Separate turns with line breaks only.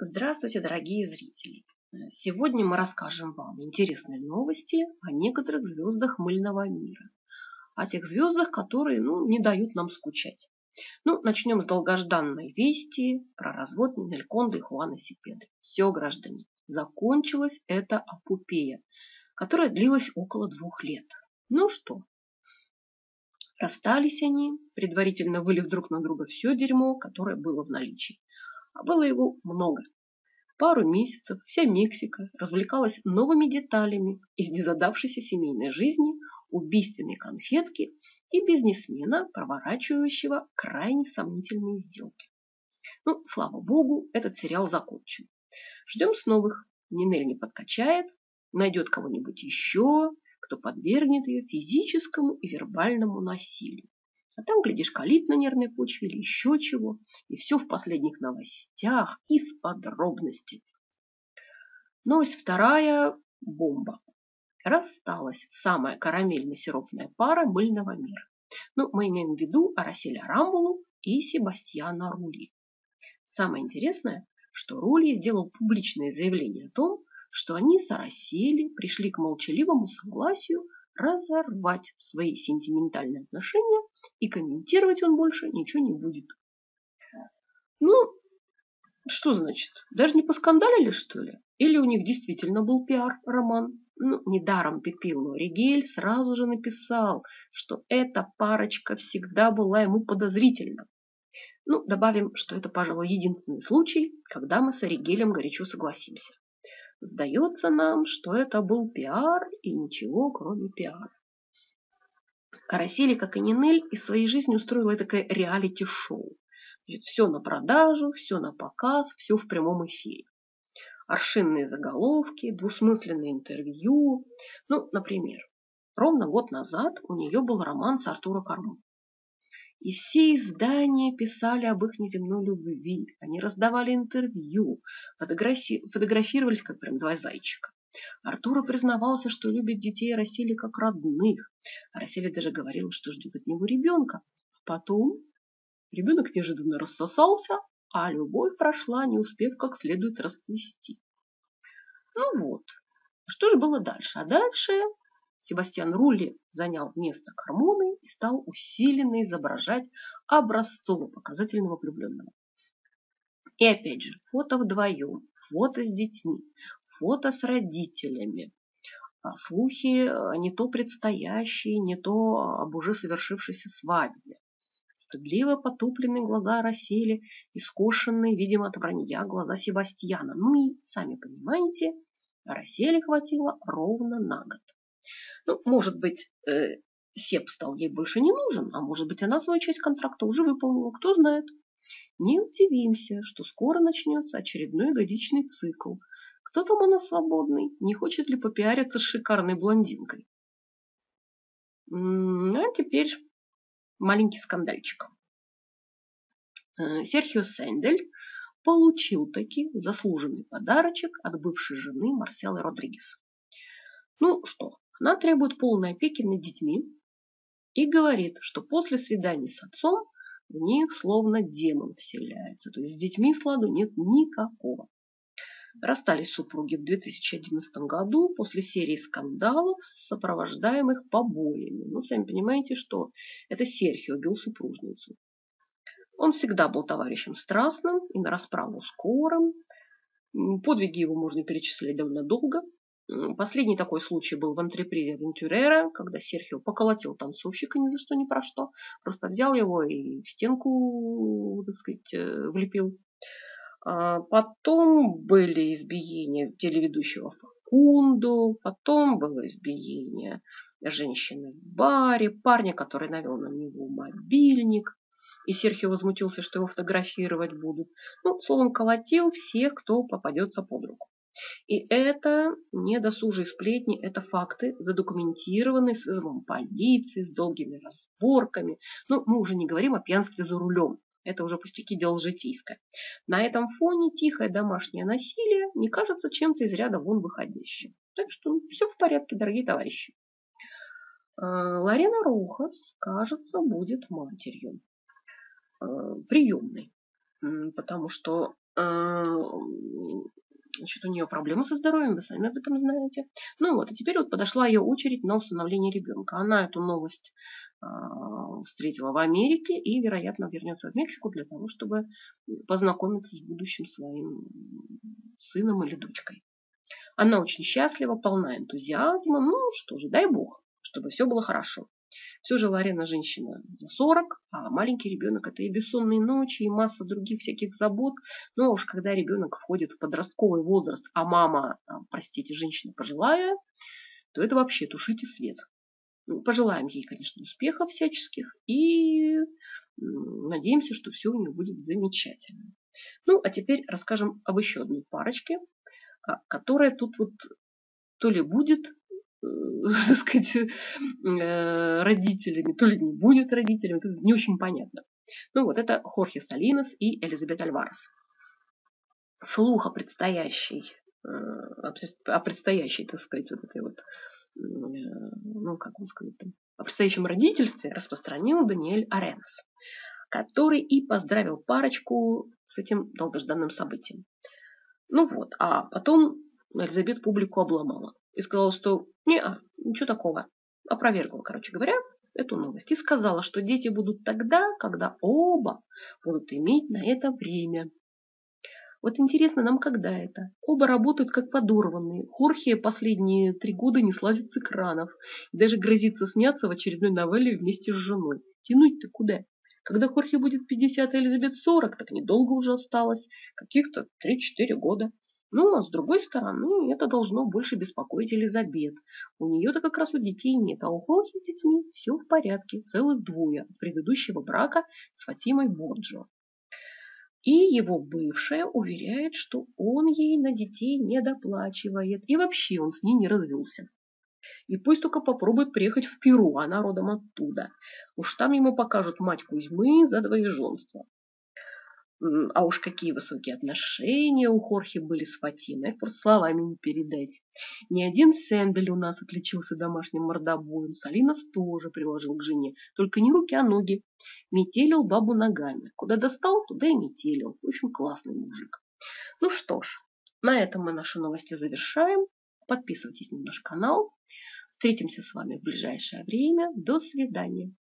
Здравствуйте, дорогие зрители! Сегодня мы расскажем вам интересные новости о некоторых звездах мыльного мира. О тех звездах, которые ну, не дают нам скучать. Ну, начнем с долгожданной вести про развод Нинельконда и Хуана Сипеды. Все, граждане, закончилась эта апупея, которая длилась около двух лет. Ну что, расстались они, предварительно вылив друг на друга все дерьмо, которое было в наличии а было его много. Пару месяцев вся Мексика развлекалась новыми деталями из незадавшейся семейной жизни, убийственной конфетки и бизнесмена, проворачивающего крайне сомнительные сделки. Ну, слава богу, этот сериал закончен. Ждем с новых. Нинель не подкачает, найдет кого-нибудь еще, кто подвергнет ее физическому и вербальному насилию. А там, глядишь, калит на нервной почве или еще чего. И все в последних новостях и с подробностями. Новость вторая – бомба. Рассталась самая карамельно-сиропная пара мыльного мира. Ну, мы имеем в виду Араселя Рамбулу и Себастьяна Рули. Самое интересное, что Рули сделал публичное заявление о том, что они с Арасели пришли к молчаливому согласию разорвать свои сентиментальные отношения, и комментировать он больше ничего не будет. Ну, что значит? Даже не поскандалили, что ли? Или у них действительно был пиар-роман? Ну, недаром Пепило Ригель сразу же написал, что эта парочка всегда была ему подозрительна. Ну, добавим, что это, пожалуй, единственный случай, когда мы с Оригелем горячо согласимся. Сдается нам, что это был пиар и ничего, кроме пиара. Рассели, как и Нинель, из своей жизни устроила такое реалити-шоу. Все на продажу, все на показ, все в прямом эфире. Аршинные заголовки, двусмысленные интервью. Ну, например, ровно год назад у нее был роман с Артуром Кармо. И все издания писали об их неземной любви. Они раздавали интервью, фотографи фотографировались, как прям два зайчика. Артура признавался, что любит детей Расили как родных. А Расили даже говорила, что ждет от него ребенка. Потом ребенок неожиданно рассосался, а любовь прошла, не успев как следует расцвести. Ну вот, что же было дальше? А дальше Себастьян Рулли занял место Кармоны и стал усиленно изображать образцово-показательного влюбленного. И опять же, фото вдвоем, фото с детьми, фото с родителями, а слухи а, не то предстоящие, не то об уже совершившейся свадьбе. Стыдливо потупленные глаза Рассели и скошенные, видимо, от вранья глаза Себастьяна. Ну и, сами понимаете, Рассели хватило ровно на год. Ну, может быть, э, Сеп стал ей больше не нужен, а может быть, она свою часть контракта уже выполнила, кто знает. Не удивимся, что скоро начнется очередной годичный цикл. Кто там у нас свободный? Не хочет ли попиариться с шикарной блондинкой? А теперь маленький скандальчик. Э, Серхио Сендель получил таки заслуженный подарочек от бывшей жены Марселы Родригес. Ну что, она требует полной опеки над детьми и говорит, что после свидания с отцом в них словно демон вселяется. То есть с детьми сладу нет никакого. Расстались супруги в 2011 году после серии скандалов, сопровождаемых побоями. Ну, сами понимаете, что это Серхио убил супружницу. Он всегда был товарищем страстным и на расправу скорым. Подвиги его можно перечислять довольно долго. Последний такой случай был в антрепризе Вентюрера, когда Серхио поколотил танцовщика ни за что ни про что. Просто взял его и в стенку, так сказать, э, влепил. А потом были избиения телеведущего Факунду, потом было избиение женщины в баре, парня, который навел на него мобильник. И Серхио возмутился, что его фотографировать будут. Ну, словом, колотил всех, кто попадется под руку. И это не досужие сплетни, это факты, задокументированные с вызовом полиции, с долгими разборками. Ну, мы уже не говорим о пьянстве за рулем. Это уже пустяки дело житейское. На этом фоне тихое домашнее насилие не кажется чем-то из ряда вон выходящим. Так что все в порядке, дорогие товарищи. А, Ларина Рухас, кажется, будет матерью. А, приемной. Потому что Значит, у нее проблемы со здоровьем, вы сами об этом знаете. Ну вот, и теперь вот подошла ее очередь на усыновление ребенка. Она эту новость э, встретила в Америке и, вероятно, вернется в Мексику для того, чтобы познакомиться с будущим своим сыном или дочкой. Она очень счастлива, полна энтузиазма. Ну что же, дай бог, чтобы все было хорошо. Все же Ларена женщина за 40, а маленький ребенок это и бессонные ночи, и масса других всяких забот. Ну а уж когда ребенок входит в подростковый возраст, а мама, а, простите, женщина пожилая, то это вообще тушите свет. Ну, пожелаем ей, конечно, успехов всяческих и надеемся, что все у нее будет замечательно. Ну, а теперь расскажем об еще одной парочке, а, которая тут вот то ли будет так сказать, э, родителями, то ли не будет родителями, это не очень понятно. Ну вот, это Хорхе Салинос и Элизабет Альварес. Слух о предстоящей, э, о предстоящей, так сказать, вот этой вот, ну, как вам сказать, там, о предстоящем родительстве распространил Даниэль Аренс, который и поздравил парочку с этим долгожданным событием. Ну вот, а потом Элизабет публику обломала и сказала, что не, ничего такого. Опровергла, короче говоря, эту новость и сказала, что дети будут тогда, когда оба будут иметь на это время. Вот интересно нам, когда это? Оба работают как подорванные. Хорхе последние три года не слазит с экранов. И даже грозится сняться в очередной новелле вместе с женой. Тянуть-то куда? Когда Хорхе будет 50, а Элизабет 40, так недолго уже осталось. Каких-то 3-4 года. А с другой стороны, это должно больше беспокоить Элизабет. У нее-то как раз вот детей нет, а у Хохи с детьми все в порядке. Целых двое от предыдущего брака с Фатимой Борджо. И его бывшая уверяет, что он ей на детей не доплачивает. И вообще он с ней не развелся. И пусть только попробует приехать в Перу, она родом оттуда. Уж там ему покажут мать Кузьмы за двоеженство. А уж какие высокие отношения у Хорхи были с Фатиной, просто словами не передать. Ни один Сэндель у нас отличился домашним мордобоем. Салинос тоже приложил к жене, только не руки, а ноги. Метелил бабу ногами. Куда достал, туда и метелил. В общем, классный мужик. Ну что ж, на этом мы наши новости завершаем. Подписывайтесь на наш канал. Встретимся с вами в ближайшее время. До свидания.